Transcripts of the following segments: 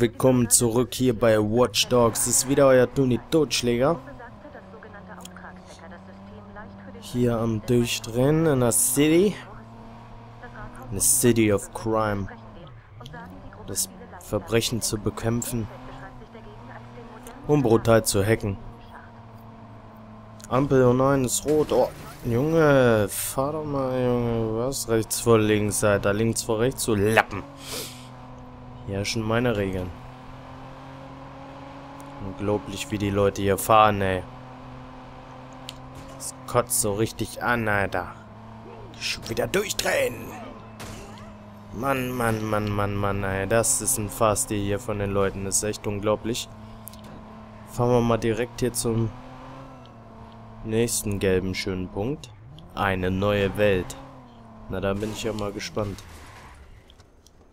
Willkommen zurück hier bei Watch Dogs. Ist wieder euer Tony Totschläger. Hier am Durchdrehen in der City. In der City of Crime. Das Verbrechen zu bekämpfen. Und brutal zu hacken. Ampel oh nein, ist rot. Oh, Junge, fahr doch mal, Junge. Was? Rechts vor links, Alter. Links vor rechts, so Lappen. Ja, schon meine Regeln. Unglaublich, wie die Leute hier fahren, ey. Das kotzt so richtig an, Alter. Schon wieder durchdrehen. Mann, Mann, Mann, Mann, Mann, ey. Das ist ein Fasti hier von den Leuten. Das ist echt unglaublich. Fahren wir mal direkt hier zum nächsten gelben schönen Punkt. Eine neue Welt. Na, da bin ich ja mal gespannt.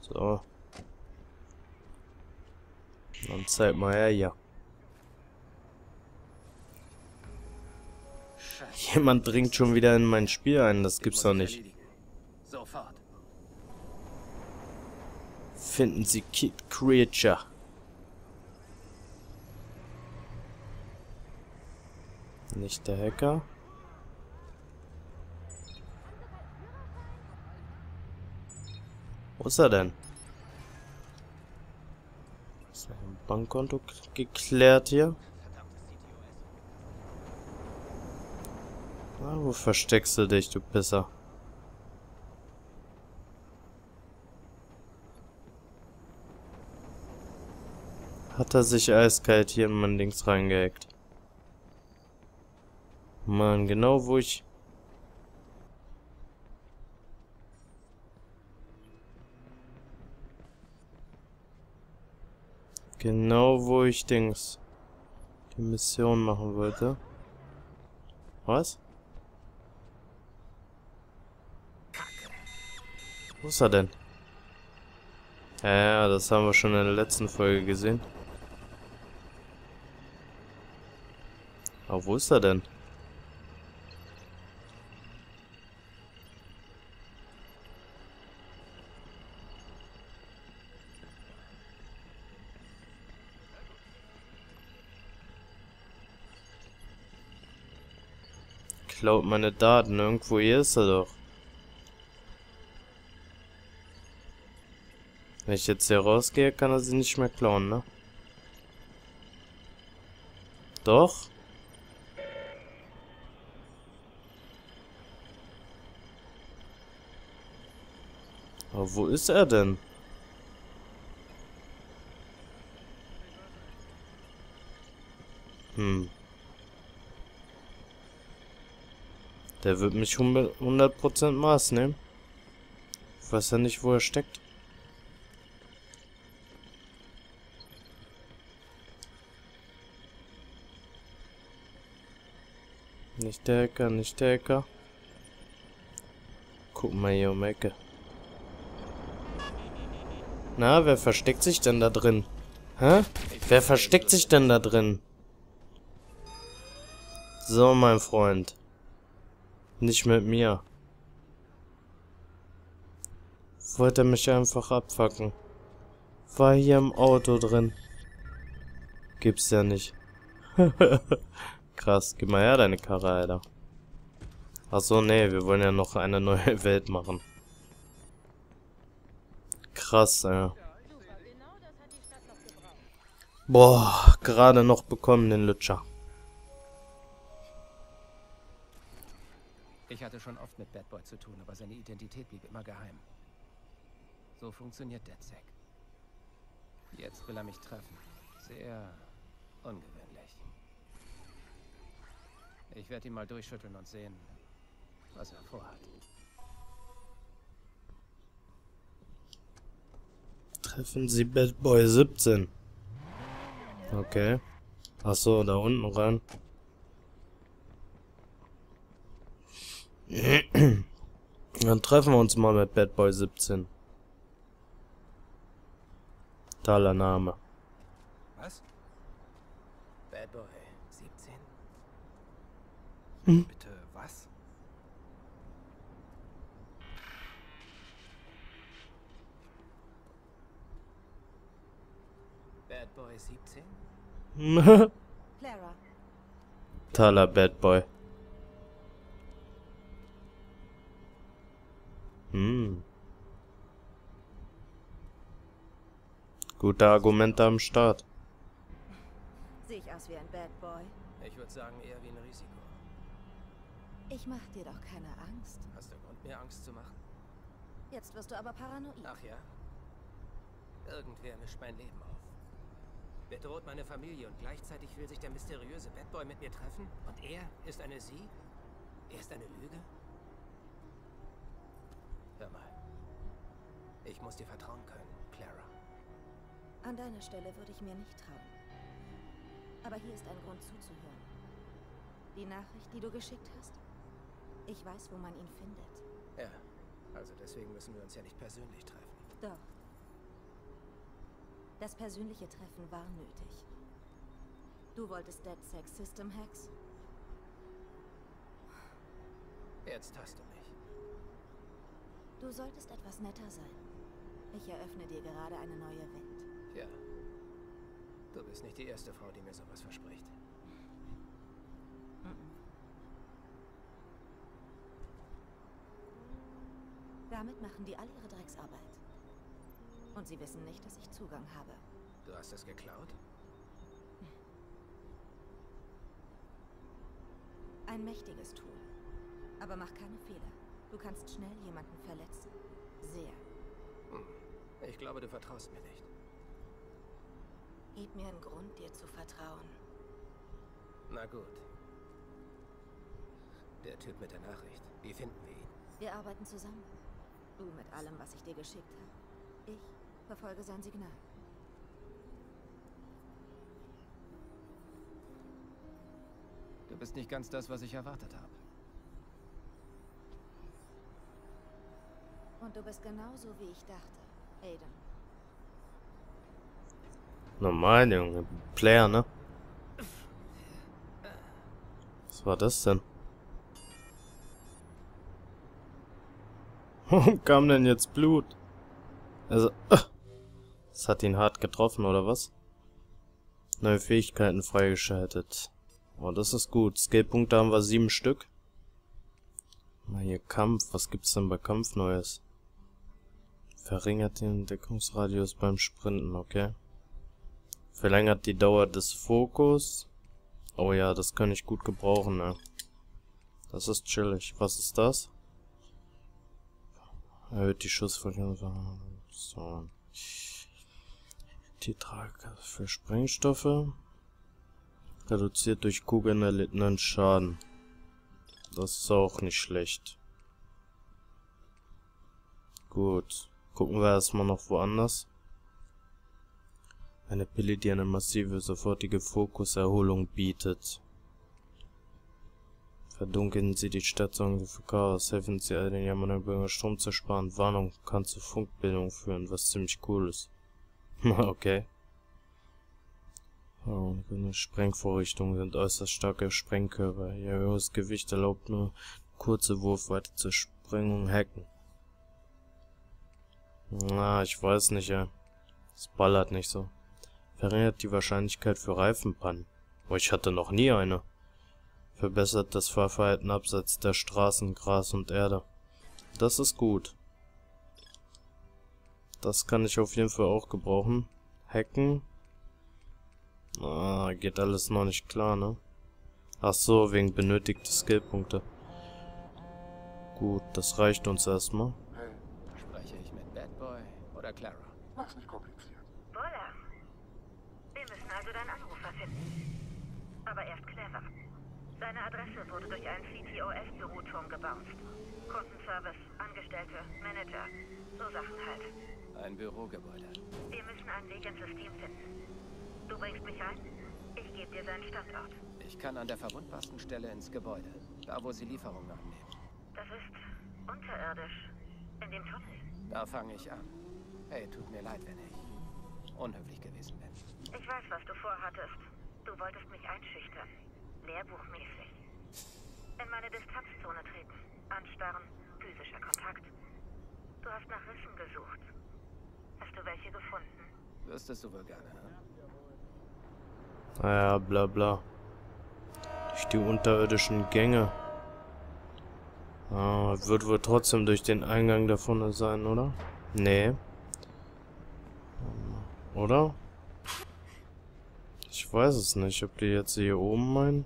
So. Dann zeig mal her hier. Jemand dringt schon wieder in mein Spiel ein, das gibt's doch nicht. Finden Sie Kid Creature. Nicht der Hacker. Wo ist er denn? Bankkonto geklärt hier. Ah, wo versteckst du dich, du Pisser? Hat er sich eiskalt hier in mein Dings reingehackt. Mann, genau wo ich Genau wo ich Dings die Mission machen wollte. Was? Wo ist er denn? Ja, das haben wir schon in der letzten Folge gesehen. Aber wo ist er denn? Klaut meine Daten. Irgendwo hier ist er doch. Wenn ich jetzt hier rausgehe, kann er sie nicht mehr klauen, ne? Doch? Aber wo ist er denn? Hm. Der wird mich 100% Maß nehmen. Ich weiß ja nicht, wo er steckt. Nicht der Hacker, nicht der Hacker. Guck mal hier um Ecke. Na, wer versteckt sich denn da drin? Hä? Wer versteckt sich denn da drin? So, mein Freund. Nicht mit mir. Wollte mich einfach abfacken. War hier im Auto drin. Gibt's ja nicht. Krass, gib mal her deine Karre, Alter. Achso, nee, wir wollen ja noch eine neue Welt machen. Krass, ja. Boah, gerade noch bekommen den Lutscher. Ich hatte schon oft mit Bad Boy zu tun, aber seine Identität blieb immer geheim. So funktioniert DedSec. Jetzt will er mich treffen. Sehr ungewöhnlich. Ich werde ihn mal durchschütteln und sehen, was er vorhat. Treffen Sie Bad Boy 17. Okay. Achso, da unten rein. Dann treffen wir uns mal mit Bad Boy 17. Toller Name. Was? Bad Boy 17? Hm? Bitte, was? Bad Boy 17? Clara, Totaler Bad Boy. Hm. Gute Argumente am Start. sehe ich aus wie ein Bad Boy? Ich würde sagen, eher wie ein Risiko. Ich mach dir doch keine Angst. Hast du Grund, mir Angst zu machen? Jetzt wirst du aber paranoid. Ach ja? Irgendwer mischt mein Leben auf. Bedroht meine Familie und gleichzeitig will sich der mysteriöse Bad Boy mit mir treffen? Und er ist eine Sie? Er ist eine Lüge? Hör mal. Ich muss dir vertrauen können. An deiner Stelle würde ich mir nicht trauen. Aber hier ist ein Grund zuzuhören. Die Nachricht, die du geschickt hast? Ich weiß, wo man ihn findet. Ja, also deswegen müssen wir uns ja nicht persönlich treffen. Doch. Das persönliche Treffen war nötig. Du wolltest Dead Sex System Hacks? Jetzt hast du mich. Du solltest etwas netter sein. Ich eröffne dir gerade eine neue Welt. Ja. Du bist nicht die erste Frau, die mir sowas verspricht. Damit machen die all ihre Drecksarbeit. Und sie wissen nicht, dass ich Zugang habe. Du hast es geklaut? Ein mächtiges Tool. Aber mach keine Fehler. Du kannst schnell jemanden verletzen. Sehr. Ich glaube, du vertraust mir nicht. Gib mir einen Grund, dir zu vertrauen. Na gut. Der Typ mit der Nachricht. Wie finden wir ihn? Wir arbeiten zusammen. Du mit allem, was ich dir geschickt habe. Ich verfolge sein Signal. Du bist nicht ganz das, was ich erwartet habe. Und du bist genauso, wie ich dachte, Aiden. Normal, Junge. Player, ne? Was war das denn? Warum kam denn jetzt Blut? Also, äh, das hat ihn hart getroffen, oder was? Neue Fähigkeiten freigeschaltet. Oh, das ist gut. Skillpunkte haben wir sieben Stück. Mal hier Kampf. Was gibt's denn bei Kampf Neues? Verringert den Deckungsradius beim Sprinten, okay. Verlängert die Dauer des Fokus. Oh ja, das kann ich gut gebrauchen, ne. Das ist chillig. Was ist das? Erhöht die Schussverschwendung. So. Die Trage für Sprengstoffe. Reduziert durch Kugeln erlittenen Schaden. Das ist auch nicht schlecht. Gut. Gucken wir erstmal noch woanders. Eine Pille, die eine massive, sofortige Fokuserholung bietet. Verdunkeln Sie die Stadt, sorgen Sie für Chaos, helfen Sie all den jammernden Bürgern Strom zu sparen. Warnung kann zu Funkbildung führen, was ziemlich cool ist. okay. Oh, Sprengvorrichtungen sind äußerst starke Sprengkörper. Ihr höheres Gewicht erlaubt nur kurze Wurfweite zur Sprengung hacken. Na, ich weiß nicht, ja. Es ballert nicht so. Verringert die Wahrscheinlichkeit für Reifenpannen. Oh, ich hatte noch nie eine. Verbessert das Fahrverhalten abseits der Straßen, Gras und Erde. Das ist gut. Das kann ich auf jeden Fall auch gebrauchen. Hacken. Ah, geht alles noch nicht klar, ne? Ach so, wegen benötigte Skillpunkte. Gut, das reicht uns erstmal. Hey, Spreche ich mit Bad Boy oder Clara? mach's nicht kompliziert. Wolla. Wir müssen also deinen Anrufer Aber erst clever. Seine Adresse wurde durch einen CTOS-Büroturm gebounced. Kundenservice, Angestellte, Manager, so Sachen halt. Ein Bürogebäude. Wir müssen einen Weg ins System finden. Du bringst mich ein? Ich gebe dir seinen Standort. Ich kann an der verwundbarsten Stelle ins Gebäude. Da, wo sie Lieferungen abnehmen. Das ist unterirdisch. In dem Tunnel. Da fange ich an. Hey, tut mir leid, wenn ich unhöflich gewesen bin. Ich weiß, was du vorhattest. Du wolltest mich einschüchtern. Lehrbuchmäßig. In meine Distanzzone treten. Anstarren. Physischer Kontakt. Du hast nach Rissen gesucht. Hast du welche gefunden? Wüsstest du wohl gerne, hm? Naja, bla bla. Durch die unterirdischen Gänge. Ah, wird wohl trotzdem durch den Eingang da vorne sein, oder? Nee. Oder? Ich weiß es nicht, ob die jetzt hier oben meinen.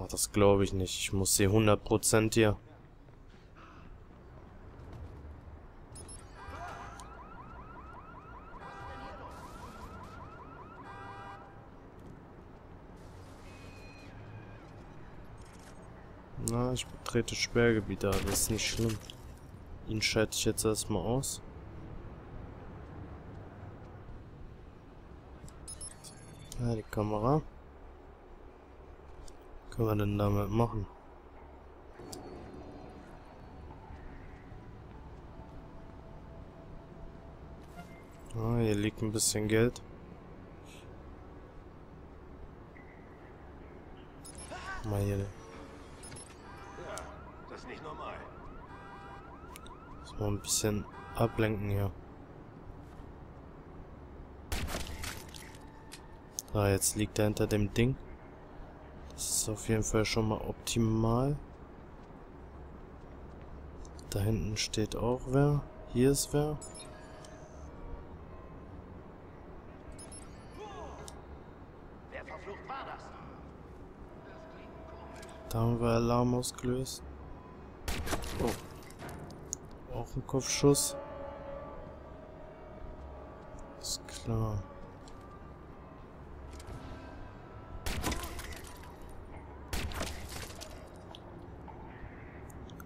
Ach, das glaube ich nicht. Ich muss sie 100% hier. Na, ich betrete Sperrgebiete, aber das ist nicht schlimm. Ihn schalte ich jetzt erstmal aus. Ja, die Kamera. Was können wir denn damit machen? Ah, hier liegt ein bisschen Geld. Mal hier Mal ein bisschen ablenken hier. So, jetzt liegt er hinter dem Ding. Das ist auf jeden Fall schon mal optimal. Da hinten steht auch wer. Hier ist wer. Da haben wir Alarm ausgelöst. Oh. Auch ein Kopfschuss. Ist klar.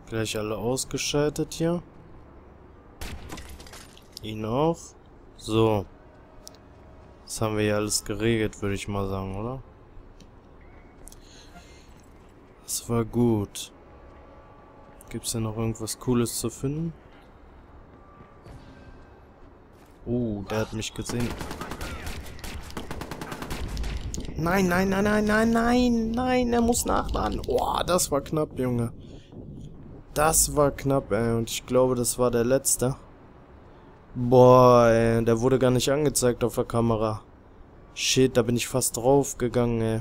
Gleich alle ausgeschaltet hier. Ihn auch. So. Das haben wir ja alles geregelt, würde ich mal sagen, oder? Das war gut. Gibt es denn noch irgendwas Cooles zu finden? Oh, der hat mich gesehen. Nein, nein, nein, nein, nein, nein, nein, er muss nachladen. Oh, das war knapp, Junge. Das war knapp, ey. Und ich glaube, das war der letzte. Boah, ey. Der wurde gar nicht angezeigt auf der Kamera. Shit, da bin ich fast drauf gegangen, ey.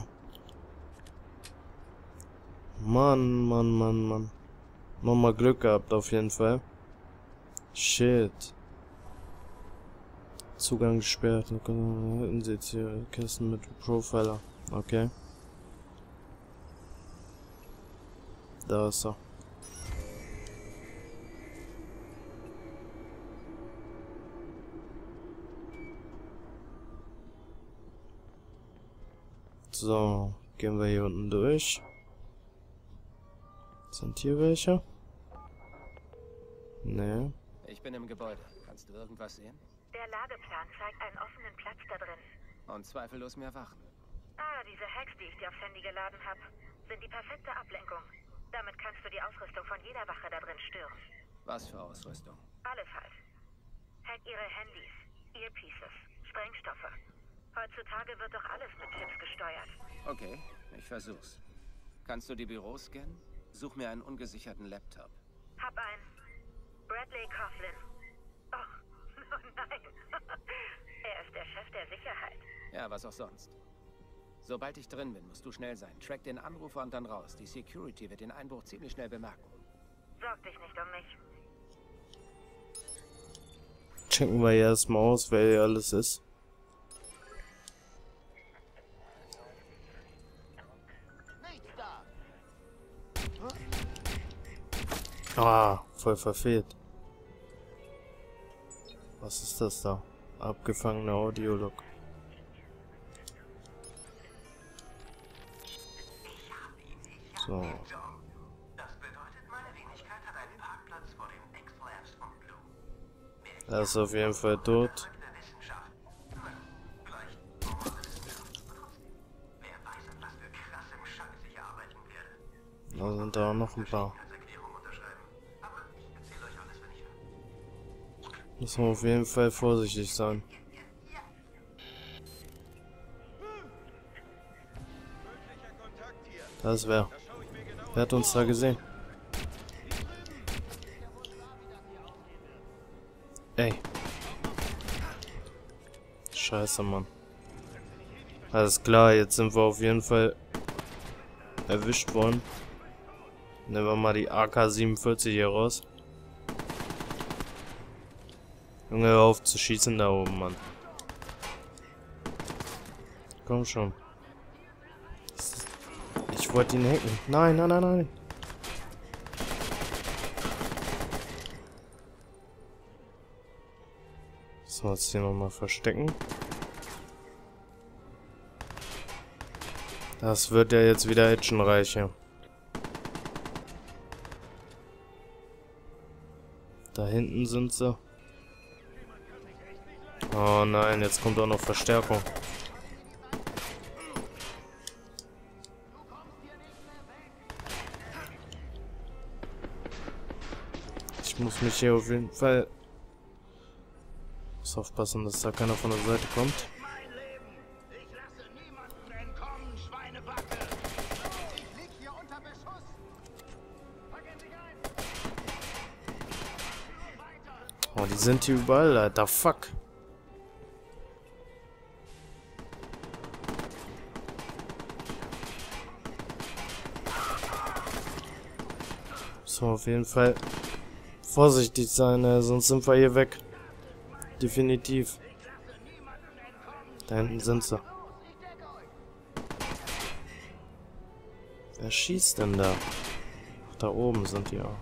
Mann, Mann, Mann, Mann. Nochmal Glück gehabt auf jeden Fall. Shit. Zugang gesperrt. Hinten seht hier Kisten mit Profiler. Okay. Da ist er. So, gehen wir hier unten durch. Sind hier welche? Nee. Ich bin im Gebäude. Kannst du irgendwas sehen? Der Lageplan zeigt einen offenen Platz da drin. Und zweifellos mehr Wachen. Ah, diese Hacks, die ich dir aufs Handy geladen habe, sind die perfekte Ablenkung. Damit kannst du die Ausrüstung von jeder Wache da drin stören. Was für Ausrüstung? Alles halt. Hack ihre Handys, Earpieces, Sprengstoffe. Heutzutage wird doch alles mit Chips gesteuert. Okay, ich versuch's. Kannst du die Büros scannen? Such mir einen ungesicherten Laptop. Hab einen. Bradley Coughlin. Oh, oh nein. er ist der Chef der Sicherheit. Ja, was auch sonst. Sobald ich drin bin, musst du schnell sein. Track den Anrufer und dann raus. Die Security wird den Einbruch ziemlich schnell bemerken. Sorg dich nicht um mich. Checken wir erstmal aus, wer hier alles ist. Ah, voll verfehlt. Was ist das da? Abgefangene Audiolog. So. Er ist auf jeden Fall tot. Da sind da auch noch ein paar. Müssen wir auf jeden Fall vorsichtig sein. Da ist wer. Wer hat uns da gesehen? Ey. Scheiße, Mann. Alles klar, jetzt sind wir auf jeden Fall erwischt worden. Nehmen wir mal die AK-47 hier raus. Junge, hör auf zu schießen da oben, Mann. Komm schon. Ich wollte ihn hacken. Nein, nein, nein, nein. Wir uns hier nochmal verstecken. Das wird ja jetzt wieder actionreicher. Da hinten sind sie. Oh nein, jetzt kommt auch noch Verstärkung. Ich muss mich hier auf jeden Fall... Muss aufpassen, dass da keiner von der Seite kommt. Oh, die sind hier überall, Alter. Fuck. So, auf jeden Fall vorsichtig sein, äh, sonst sind wir hier weg. Definitiv. Da hinten sind sie. Wer schießt denn da? Ach, da oben sind die auch.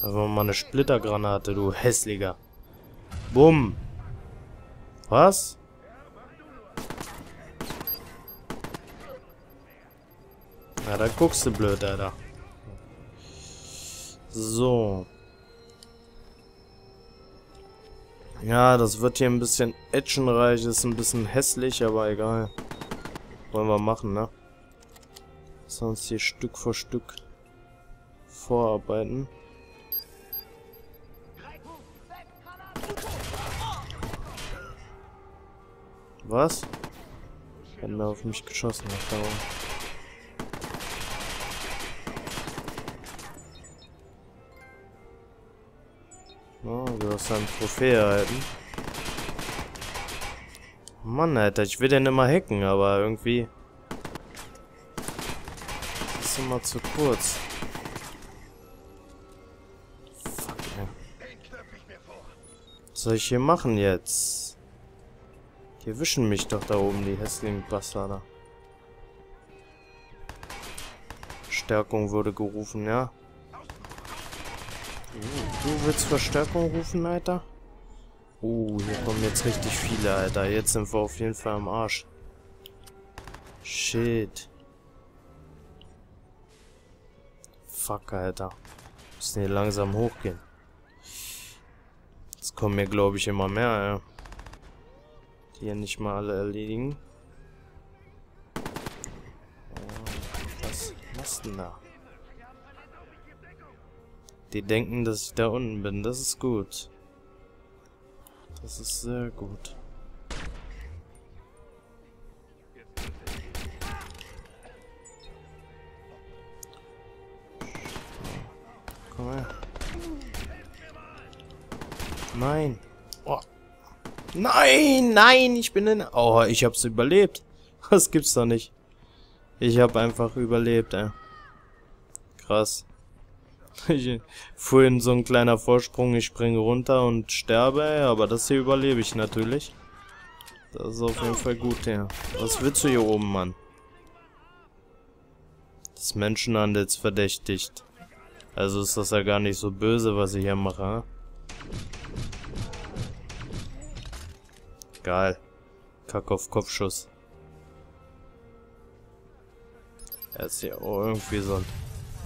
Da war mal eine Splittergranate, du hässlicher. Bumm. Was? Ja, da guckst du blöd, Alter. So. Ja, das wird hier ein bisschen actionreich, ist ein bisschen hässlich, aber egal. Wollen wir machen, ne? Sonst hier Stück für Stück vorarbeiten. Was? Haben auf mich geschossen, da Oh, du hast ein Trophäe erhalten. Mann, Alter, ich will den immer hacken, aber irgendwie... Das ist immer zu kurz. Fuck, ey. Was soll ich hier machen jetzt? Die erwischen mich doch da oben, die hässlichen Bastarde. Stärkung wurde gerufen, ja? Du willst Verstärkung rufen, Alter? Uh, hier kommen jetzt richtig viele, Alter. Jetzt sind wir auf jeden Fall am Arsch. Shit. Fuck, Alter. Müssen hier langsam hochgehen. Jetzt kommen mir, glaube ich, immer mehr, ja. Die hier nicht mal alle erledigen. Was, was denn da? Die denken, dass ich da unten bin. Das ist gut. Das ist sehr gut. Komm her. Nein. Oh. Nein, nein, ich bin in... Oh, ich hab's überlebt. Das gibt's doch nicht. Ich hab einfach überlebt, ey. Krass. Ich, vorhin so ein kleiner Vorsprung, ich springe runter und sterbe, aber das hier überlebe ich natürlich. Das ist auf jeden Fall gut, ja. Was willst du hier oben, Mann? Das Menschenhandels verdächtigt. Also ist das ja gar nicht so böse, was ich hier mache? Geil. Kack auf Kopfschuss. Er ist ja irgendwie so ein...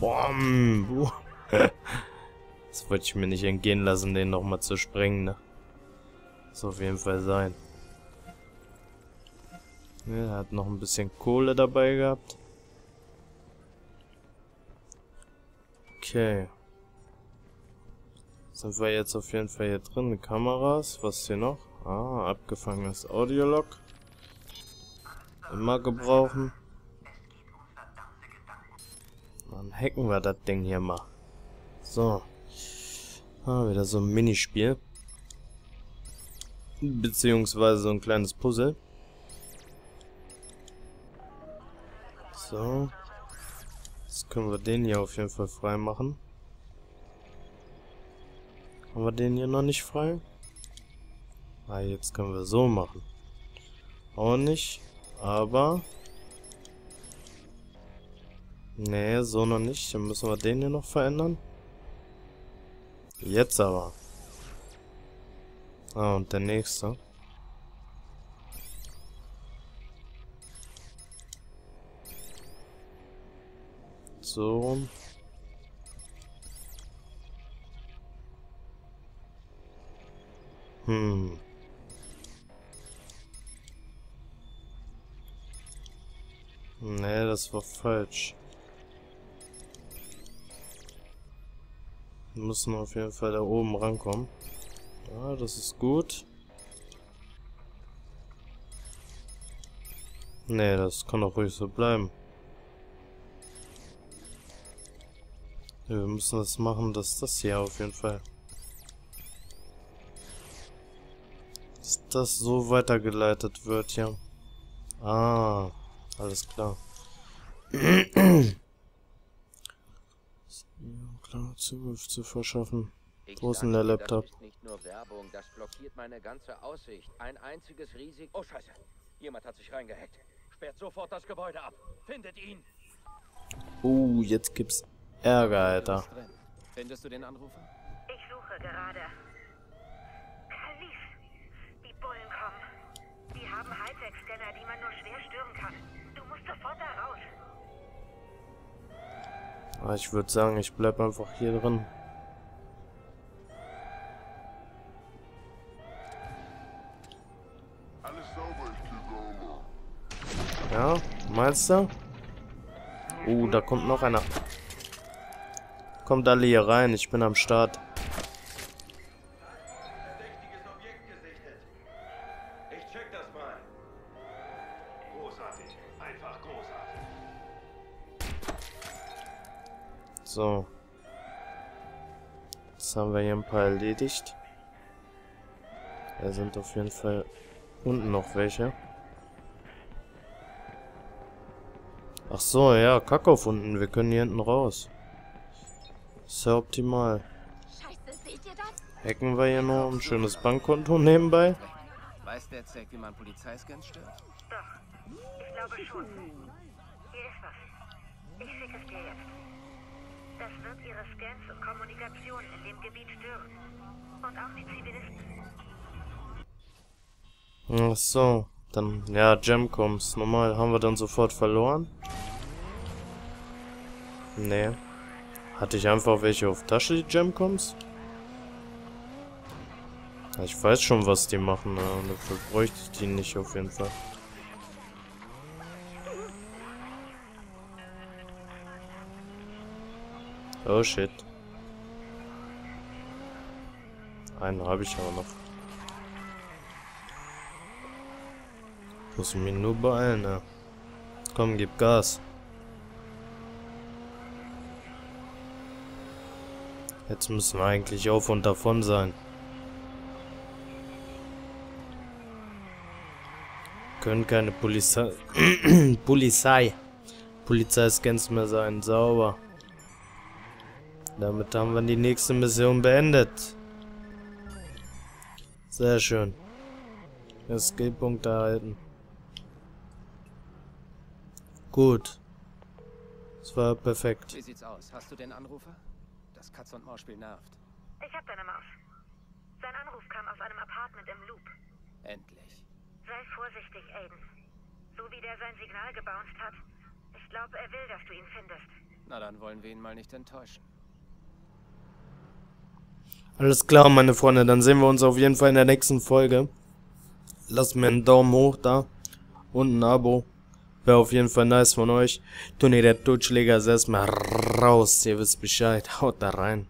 Bom! das wollte ich mir nicht entgehen lassen, den nochmal zu sprengen, ne? Das auf jeden Fall sein. Ja, er hat noch ein bisschen Kohle dabei gehabt. Okay. Sind wir jetzt auf jeden Fall hier drin? Kameras, was hier noch? Ah, abgefangenes Audiolog. Immer gebrauchen. Dann hacken wir das Ding hier mal. So. Ah, wieder so ein Minispiel. Beziehungsweise so ein kleines Puzzle. So. Jetzt können wir den hier auf jeden Fall frei machen. Haben wir den hier noch nicht frei? Ah, jetzt können wir so machen. Auch nicht. Aber... Nee, so noch nicht. Dann müssen wir den hier noch verändern. Jetzt aber. Ah, und der nächste. So. Hm. Nee, das war falsch. Müssen auf jeden Fall da oben rankommen. Ja, das ist gut. Nee, das kann auch ruhig so bleiben. Ja, wir müssen das machen, dass das hier auf jeden Fall... Dass das so weitergeleitet wird, ja. Ah, alles klar. klar, Zugriff zu verschaffen. Wo ist denn der Laptop? Das ist nicht nur Werbung, das blockiert meine ganze Aussicht. Ein einziges Risiko. Oh Scheiße, jemand hat sich reingehackt. Sperrt sofort das Gebäude ab. Findet ihn. Uh, jetzt gibt's Ärger, Alter. Findest du den Anrufer? Ich suche gerade. Kalif, die Bullen kommen. Die haben Hightech-Scanner, die man nur schwer stören kann. Du musst sofort da raus. Ah, ich würde sagen, ich bleib einfach hier drin. Ja, meinst du? Uh, da kommt noch einer. Kommt alle hier rein, ich bin am Start. So. Jetzt haben wir hier ein paar erledigt. Da sind auf jeden Fall unten noch welche. Ach so, ja, Kack auf unten. Wir können hier hinten raus. Ist ja optimal. Scheiße, seht ihr das? Hacken wir hier noch ein schönes Bankkonto nebenbei. Weiß der Zack, wie man Polizeiscans stört? Doch, ich glaube schon. Hier ist was. Ich schicke es dir jetzt. Das wird ihre Scans und Kommunikation in dem Gebiet stören. Und auch die Zivilisten. Ach so. Dann, ja, Gemcoms. Normal haben wir dann sofort verloren. Nee. Hatte ich einfach welche auf Tasche, die Gemcoms? Ich weiß schon, was die machen, und dafür bräuchte ich die nicht auf jeden Fall. Oh shit. Einen habe ich aber noch. Muss mich nur beeilen, ne? Komm, gib Gas. Jetzt müssen wir eigentlich auf und davon sein. Können keine Polizei... Polizei. Polizeiscans mehr sein. Sauber. Damit haben wir die nächste Mission beendet. Sehr schön. Escape-Punkt erhalten. Gut. Das war perfekt. Wie sieht's aus? Hast du den Anrufer? Das Katz-und-Maus-Spiel nervt. Ich hab deine Maus. Sein Anruf kam aus einem Apartment im Loop. Endlich. Sei vorsichtig, Aiden. So wie der sein Signal gebounced hat. Ich glaube, er will, dass du ihn findest. Na, dann wollen wir ihn mal nicht enttäuschen. Alles klar, meine Freunde. Dann sehen wir uns auf jeden Fall in der nächsten Folge. Lasst mir einen Daumen hoch da. Und ein Abo. Wäre auf jeden Fall nice von euch. Tony der Totschläger ist erstmal raus. Ihr wisst Bescheid. Haut da rein.